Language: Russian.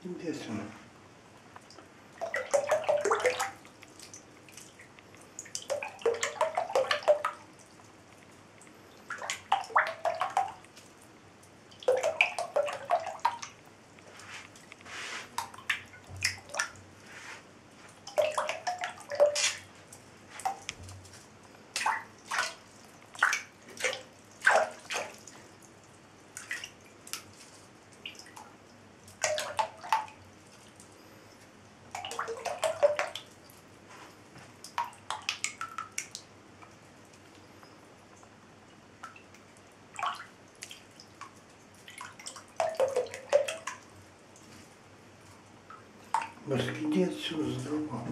今天是什么？Москве все сдала.